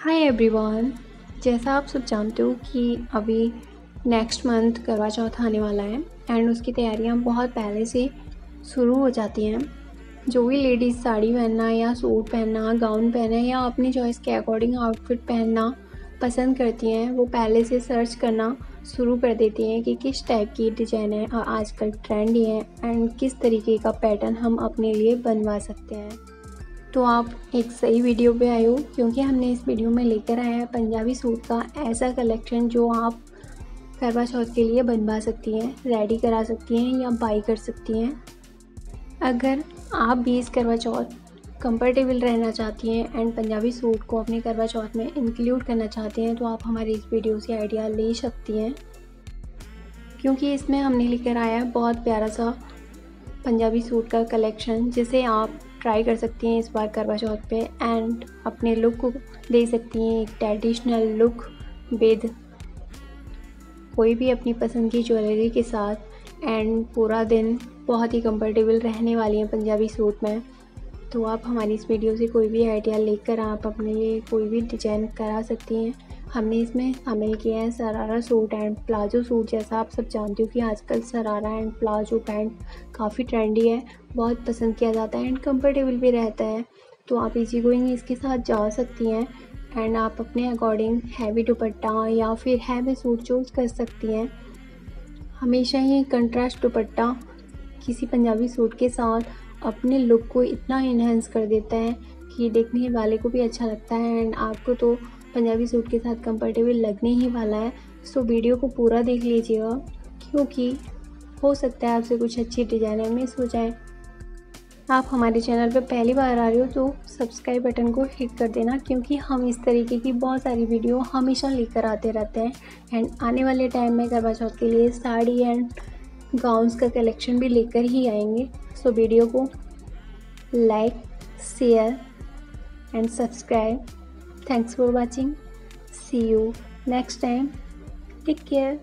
Hi everyone जैसा आप सब जानते हो कि अभी नेक्स्ट मंथ करवा चौथ आने वाला है एंड उसकी तैयारियाँ बहुत पहले से शुरू हो जाती हैं। जो भी लेडीज़ साड़ी पहनना, या सूट पहनना गाउन पहनना, या अपनी चॉइस के अकॉर्डिंग आउटफिट पहनना पसंद करती हैं, वो पहले से सर्च करना शुरू कर देती हैं कि किस टाइप की डिज़ाइन है आजकल ट्रेंडी है एंड किस तरीके का पैटर्न हम अपने लिए बनवा सकते हैं। तो आप एक सही वीडियो पे आए हो, क्योंकि हमने इस वीडियो में लेकर आया है पंजाबी सूट का ऐसा कलेक्शन जो आप करवा चौथ के लिए बनवा सकती हैं रेडी करा सकती हैं या बाई कर सकती हैं। अगर आप भी इस करवा चौथ कंफर्टेबल रहना चाहती हैं एंड पंजाबी सूट को अपने करवा चौथ में इंक्लूड करना चाहती हैं तो आप हमारे इस वीडियो से आइडिया ले सकती हैं। क्योंकि इसमें हमने लेकर आया बहुत प्यारा सा पंजाबी सूट का कलेक्शन जिसे आप ट्राई कर सकती हैं इस बार करवा चौथ पे एंड अपने लुक को दे सकती हैं एक ट्रेडिशनल लुक विद कोई भी अपनी पसंद की ज्वेलरी के साथ एंड पूरा दिन बहुत ही कंफर्टेबल रहने वाली हैं पंजाबी सूट में। तो आप हमारी इस वीडियो से कोई भी आइडिया लेकर आप अपने लिए कोई भी डिज़ाइन करा सकती हैं। हमने इसमें शामिल किया है sharara suit and palazzo suit जैसा आप सब जानते हो कि आजकल सरारा एंड प्लाजो पैंट काफ़ी ट्रेंडी है, बहुत पसंद किया जाता है एंड कंफर्टेबल भी रहता है। तो आप इजी गोइंग इसके साथ जा सकती हैं एंड आप अपने अकॉर्डिंग हैवी दुपट्टा या फिर हैवी सूट चूज़ कर सकती हैं। हमेशा ही कंट्रास्ट दुपट्टा किसी पंजाबी सूट के साथ अपने लुक को इतना इन्हेंस कर देता है कि देखने वाले को भी अच्छा लगता है एंड आपको तो पंजाबी सूट के साथ कंफर्टेबल लगने ही वाला है। सो वीडियो को पूरा देख लीजिएगा, क्योंकि हो सकता है आपसे कुछ अच्छी डिज़ाइनर मिस हो जाए। आप हमारे चैनल पर पहली बार आ रहे हो तो सब्सक्राइब बटन को हिट कर देना, क्योंकि हम इस तरीके की बहुत सारी वीडियो हमेशा लेकर आते रहते हैं। एंड आने वाले टाइम में करवा चौथ के लिए साड़ी एंड गाउंस का कलेक्शन भी लेकर ही आएँगे। सो वीडियो को like share and subscribe thanks for watching see you next time take care